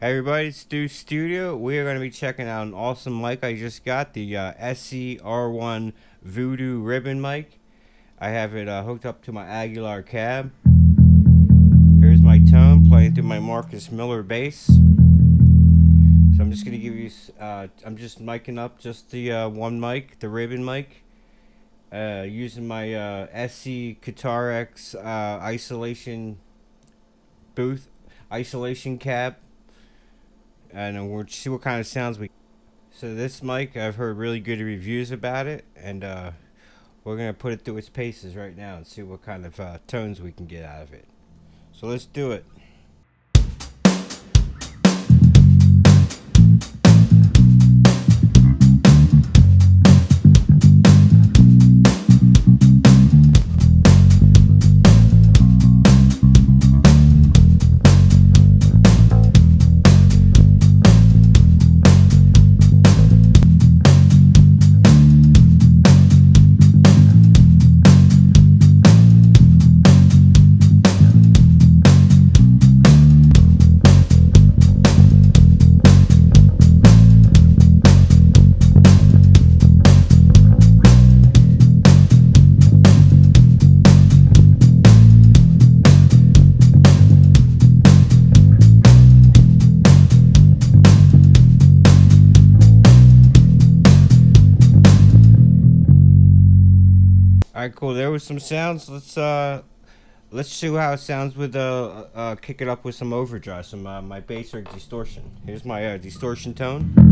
Hey everybody, it's Stu Studio. We are going to be checking out an awesome mic I just got, the uh, sE VR1 Voodoo Ribbon mic. I have it uh, hooked up to my Aguilar cab. Here's my tone playing through my Marcus Miller bass. So I'm just going to give you, uh, I'm just miking up just the uh, one mic, the ribbon mic. Uh, using my uh, sE Guitar X isolation booth, isolation cab and we'll see what kind of sounds we so this mic I've heard really good reviews about it and uh, we're gonna put it through its paces right now and see what kind of uh, tones we can get out of it. So let's do it Alright, cool. There was some sounds. Let's uh, let's see how it sounds with uh, uh kick it up with some overdrive, some uh, my bass or distortion. Here's my uh, distortion tone.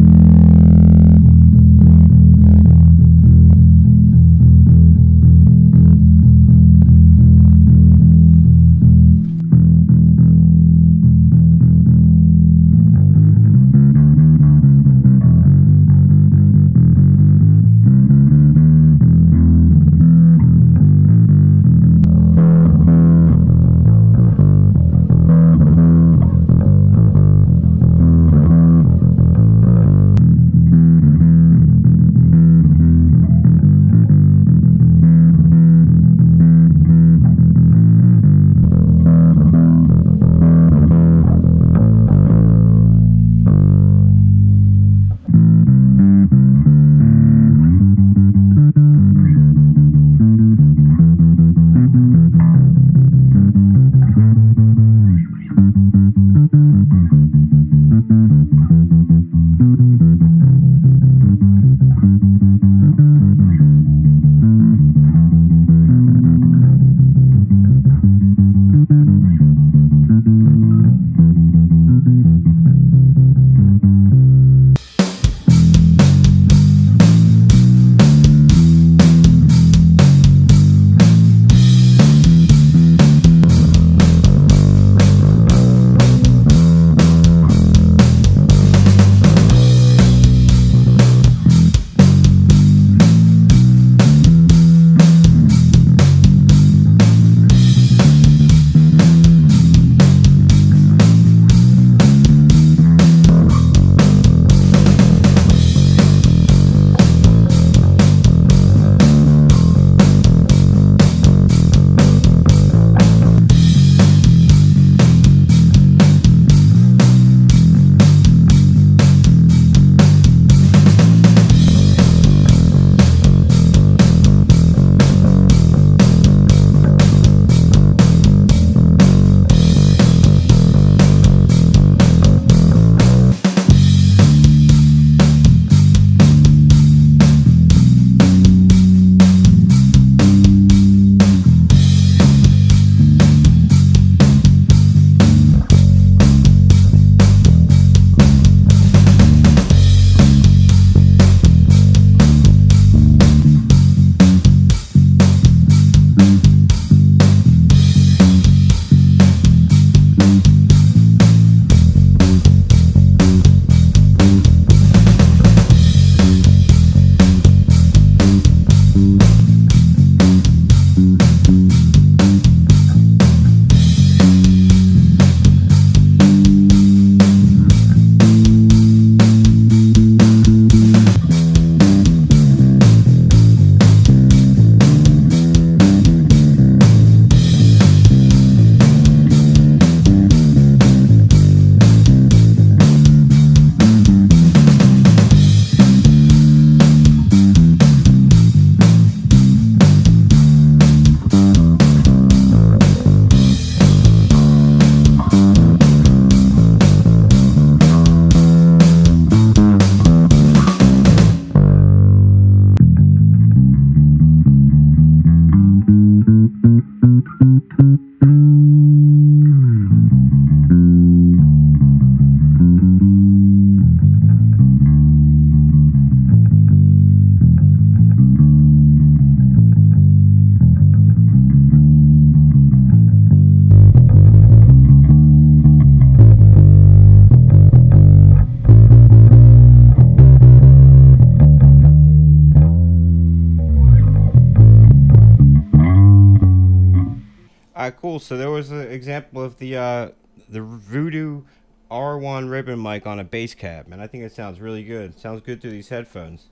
Right, cool. So there was an example of the uh, the Voodoo R1 ribbon mic on a bass cab, and I think it sounds really good. sounds good through these headphones.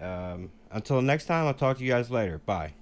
Um, until next time, I'll talk to you guys later. Bye.